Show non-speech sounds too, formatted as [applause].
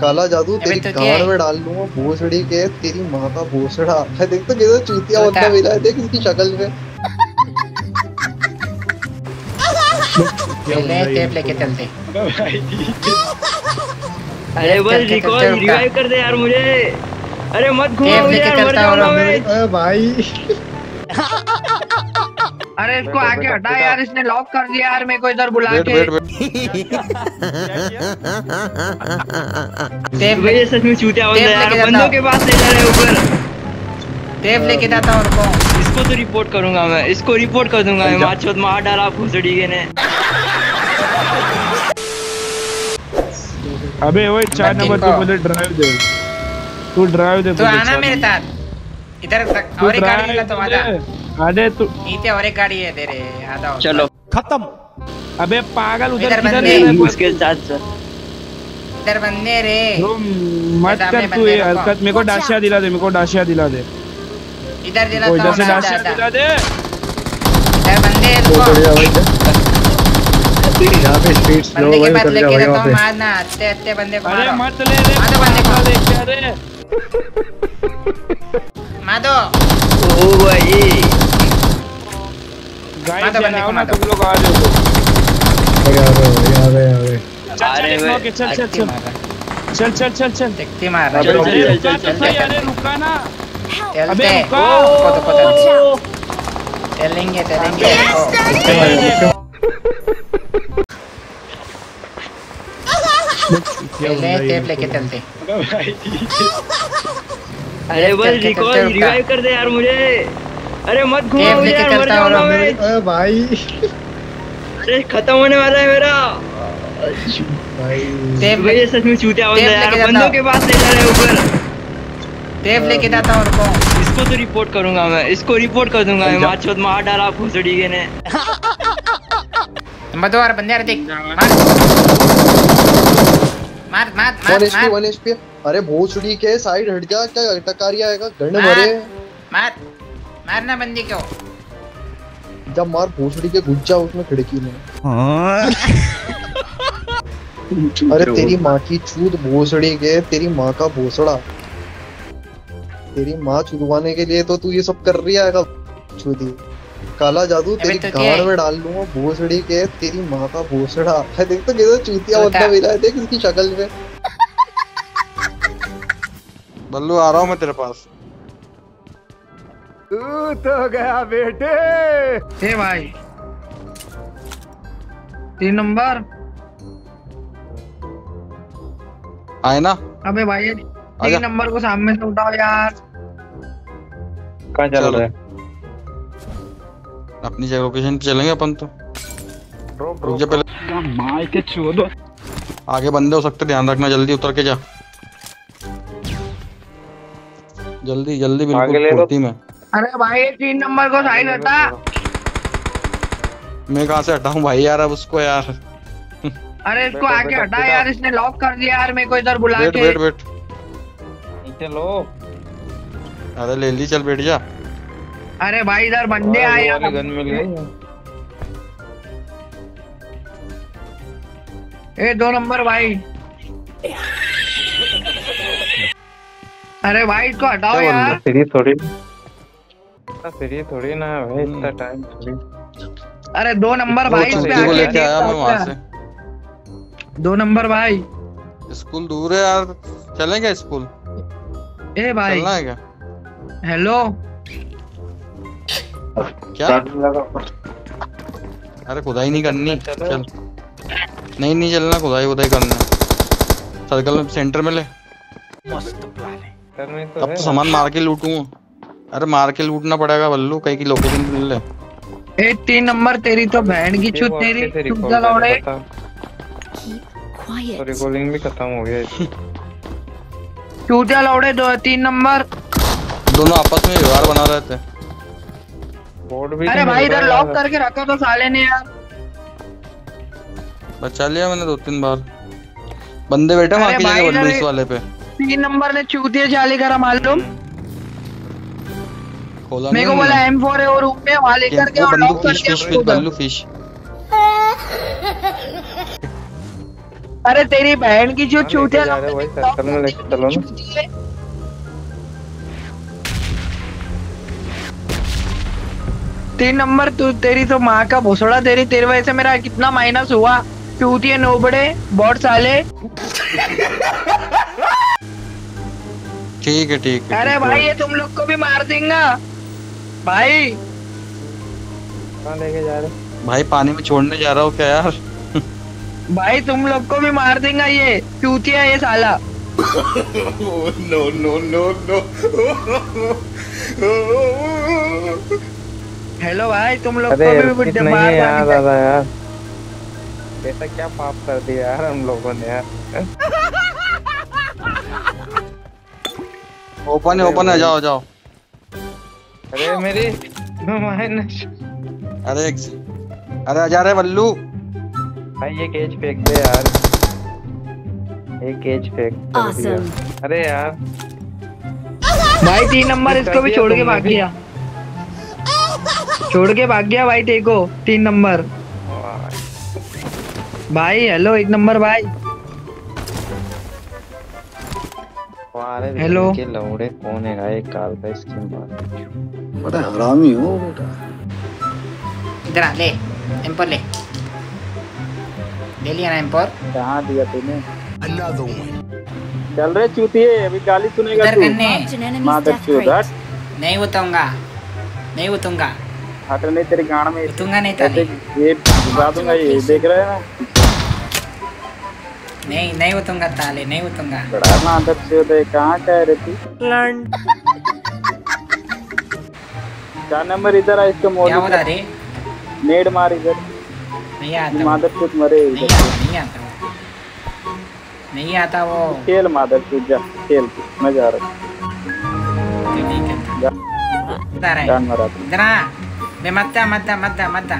काला जादू तेरी तो गाड़ में डाल दूँगा भोसड़ी के तेरी माँ का भोसड़ा। है देख तो कैसे चूतिया तो बंदा मिला है देख इसकी शक्ल में। टेप लेके चलते। अरे बस रिकॉल रिवाइव कर दे यार मुझे। अरे मत घुमा यार मर जाऊँगा मैं। अरे भाई। अरे इसको आगे हटा यार इसने लॉक कर दिया यार मेरे को इधर बुला के। टेप ये सच में चूतिया बंदा है यार बंदों के पास ले जा रहे हैं ऊपर। टेप लेके जाता हूँ रुको। इसको तो रिपोर्ट करूँगा मैं। इसको रिपोर्ट कर दूँगा मैं। मार चौथ मार डाला भोसड़ी के ने अबे ओए चार नंबर तू मुझे ड्राइव दे। तू ड्राइव दे तू आना मेरे साथ। इधर तक और एक गाड़ी मिला तो आजा। अरे तू नीचे और एक गाड़ी है तेरे आधा और। चलो। अबे पागल उधर इधर किधर है? उसके साथ इधर बंदे रे। मत कर तू ये हरकत। मेरे को डाशिया दिला दे मेरे को डाशिया दिला दे। इधर वो दिलाता इधर से डाशिया दिला दे। इधर बंदे यहाँ पे स्पीड स्लो बंदे के पास लेके वहाँ हूँ पे। मारना अत्ते अत्ते बंदे को अरे मत ले रे मारो बंदे को। ले क्या रे मारो ओ भाई गाइस मारो बंदे जलाओ को ना मारो। तुम लोग आ जाओ भाई आ रहे हो आ रहे आ रहे चल अरे चल भाई, ओके, चल चल अत्ते चल मार चल चल चल चल देखते मार रहा चल, है। चल, अरे चल, रुका चल, तो सही अरे रुका ना चलते अबे रुका कोतो कोतो चलेंगे चलेंगे ओ, पहले टेप लेके चलते अरे बस रिकॉल रिवाइव कर दे यार मुझे। अरे मत घुमा मुझे यार मर जाऊँगा मैं। अरे भाई। अरे खत्म होने वाला है मेरा। भाई। टेप भाई सच में चूतिया बंदा है यार। बंदों के पास ले जा रहे ऊपर। टेप लेके जाता हूँ रुको इसको तो रिपोर्ट करूँगा मैं। इसको रिपोर्ट कर दूँगा मैं। मार चौथ मार डाला भोसड़ी के ने। मधु और बंदे आ रहे देख मार। मार मार मार एचपी मार। वन एचपी अरे भोसड़ी के साइड हट जा क्या टकारिया आएगा? गण मार। मरे। मार मारना बंदी को। जब मार भोसड़ी के घुस जा उसमें खिड़की में। अरे [laughs] तेरी माँ की चूत भोसड़ी के तेरी माँ का भोसड़ा। तेरी माँ चुदवाने के लिए तो तू ये सब कर रही है चूती काला जादू तेरी तो गाड़ में डाल दूँगा भोसड़ी के तेरी माँ का भोसड़ा। है [laughs] देख तो कैसे चूतिया तो बंदा मिला है देख इसकी शक्ल में। बल्लू आ रहा हूँ मैं तेरे पास। तू तो गया बेटे। हे भाई। तीन नंबर। आए ना। अबे भाई तीन नंबर को सामने से उठाओ यार। कहाँ चल रहा है? अपनी जगह लोकेशन पे चलेंगे अपन तो। रुक जा पहले। मार के छोड़ो आगे बंदे हो सकते ध्यान रखना जल्दी उतर के जा। जल्दी जल्दी बिल्कुल फुर्ती में। अरे भाई तीन नंबर को साइड हटा। मैं कहाँ से हटाऊं भाई यार अब उसको यार? अरे इसको आगे हटा यार इसने लॉक कर दिया यार मेरे को इधर बुला के। वेट वेट अरे ले ली चल बैठ जा। अरे भाई इधर बंदे आए यार गन मिल गई। ए दो नंबर भाई। अरे भाई इसको हटाओ यार। फ्री थोड़ी फ्री थोड़ी ना भाई इतना टाइम थोड़ी। अरे दो नंबर भाई इस पे चूती को लेके आया मैं वहाँ से। दो नंबर भाई। स्कूल दूर है यार। चलेंगे स्कूल? ए भाई। चलना है क्या? हेलो। क्या? अरे खुदाई नहीं करनी। चल। नहीं नहीं चलना खुदाई खुदाई करना सर्कल में सेंटर में ले। करनी तो अब तो सामान मार के लूटूँगा अरे मार के लूटना पड़ेगा बल्लू कहीं की लोकेशन मिल ले। ए तीन नंबर तेरी तो बहन की वो तेरी record लौड़े। तो रिकॉर्डिंग भी खत्म हो गया इसकी। चूतिया लौड़े दो तीन नंबर। दोनों आपस में व्यवहार बना रहे थे। बोर्ड भी अरे भाई इधर लॉक करके रखा तो साले ने यार। बचा लिया मैंने दो तीन बार। बंदे बैठे वहाँ की जगह बल्लू इस वाले पे। तीन नंबर ने चूतिया चाली करा मालूम? खोला मेरे को बोला। एम फोर है और रूम में वहाँ लेकर के और लॉक करके फ़िश उसको फ़िश बल्लू फ़िश अरे तेरी बहन की जो हाँ, चूतिया हो। तीन नंबर तू तेरी तो माँ का भोसड़ा तेरी तेरे वजह से मेरा कितना माइनस हुआ। चूतिया नोबड़े बहुत साले। ठीक है ठीक है अरे भाई ये तुम लोग को भी मार देगा। भाई। कहाँ लेके जा रहे? भाई पानी में छोड़ने जा रहा हूँ क्या यार? भाई तुम लोग को भी मार देगा ये चूतिया ये साला। No no no no hello भाई तुम लोग को भी बुड्ढे नहीं मार है यार दादा यार। ऐसा क्या पाप कर दिया यार हम लोगों ने यार? ओपन है ओपन है जाओ जाओ। अरे मेरी माइनस। अरे अरे जा रहे बल्लू। भाई ये केज फेंक दे यार। ये केज फेंक Awesome. अरे यार। भाई तीन नंबर इसको भी छोड़ के भाग गया। छोड़ के भाग गया भाई तेको तीन नंबर। भाई हेलो एक नंबर भाई। अरे हेलो। के लौड़े कौन है भाई काल का स्किन मार। बड़ा हरामी हो बेटा। इधर आ ले एम्पोर ले। ले लिया ना एम्पोर कहाँ दिया तूने? चल रहे चूतिए अभी गाली सुनेगा तू। मादर हट नहीं उतूँगा नहीं उतूँगा हट नहीं तेरी गाड़ में। उतूँगा नहीं ताली। ये घुसा दूँगा ये देख रहे हैं ना? नहीं नहीं उतूँगा ताले नहीं उतूँगा। बड़ा है कहाँ कह रही थी? चार नंबर इधर आ इसको मोड़ क्या हो रहा रे? नेड मार इधर। नहीं आता। मादर चूत मरे नहीं आता नहीं आता। वो नहीं आता वो। खेल मादर चूत जा खेल। मैं जा रहा नहीं नहीं करता हूँ। इधर आ जान मरा। तू इधर आ। बे मत आ, मत आ, मत मत।